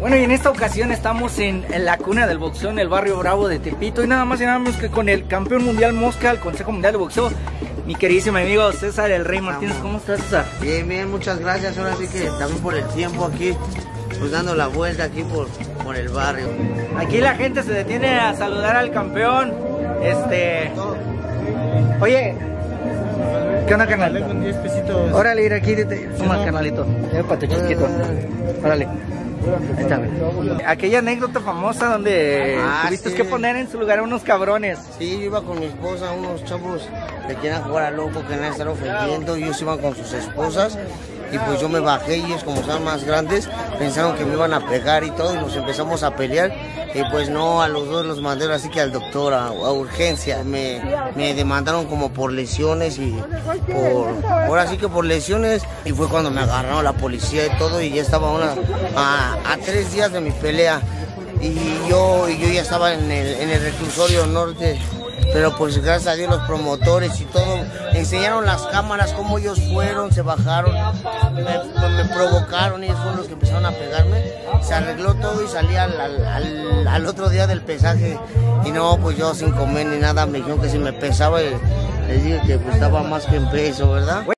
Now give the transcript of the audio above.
Bueno, y en esta ocasión estamos en, en la cuna del boxeo en el barrio Bravo de Tepito y nada más y nada menos que con el campeón mundial Mosca del Consejo Mundial de Boxeo, mi queridísimo amigo César El Rey Martínez. ¿Cómo estás, César? Bien, bien, muchas gracias. Ahora sí que también por el tiempo aquí, pues dando la vuelta aquí por, por el barrio. Aquí la gente se detiene a saludar al campeón. Este. Oye, ¿qué onda, carnal? con 10 pesitos. Órale, ir aquí, toma, no? carnalito. Épate, chiquito. Órale. Ahí está. Aquella anécdota famosa donde Ah, tuviste sí. que poner en su lugar a unos cabrones. Sí, yo iba con mi esposa, unos chavos que querían jugar a loco, que nadie estar ofendiendo, y ellos iban con sus esposas. Y pues yo me bajé y ellos como estaban más grandes, pensaron que me iban a pegar y todo, y nos empezamos a pelear. Y pues no, a los dos los mandaron así que al doctor, a, a urgencia. Me, me demandaron como por lesiones y por, ahora sí que por lesiones. Y fue cuando me agarraron la policía y todo, y ya estaba una, a, tres días de mi pelea. Y yo, yo ya estaba en el, en el reclusorio norte. Pero pues gracias a Dios los promotores y todo enseñaron las cámaras, cómo ellos fueron, se bajaron, me, me provocaron y ellos fueron los que empezaron a pegarme. Se arregló todo y salí al, al- al- otro día del pesaje. Y no, pues yo sin comer ni nada me dijeron que si me pesaba, y les dije que pues estaba más que en peso, ¿verdad?